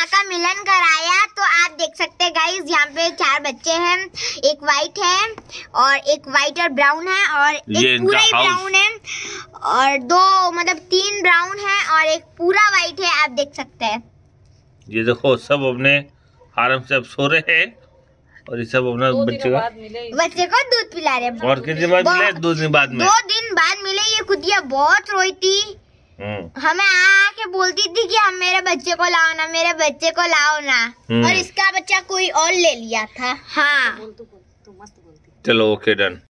माँ का मिलन कराया तो आप देख सकते हैं गाइस यहाँ पे चार बच्चे हैं एक वाइट है और एक वाइट और ब्राउन है और एक पूरा ही ब्राउन है और दो मतलब तीन ब्राउन है और एक पूरा वाइट है आप देख सकते हैं। ये देखो सब अपने आराम से अब सो रहे हैं और ये सब अपना बच्चे का बच्चे को दूध पिला रहे हैं। और कितने बाद मिले? दो दिन बाद में दो दिन बाद मिले ये कुतिया बहुत रोई थी। हमें आके बोलती थी कि हम मेरे बच्चे को लाओ ना मेरे बच्चे को लाओ ना। हम्म। और इसका बच्चा कोई और ले लिया था। हाँ। बोल तू बोल तू मस्त बोलती चलो ओके डन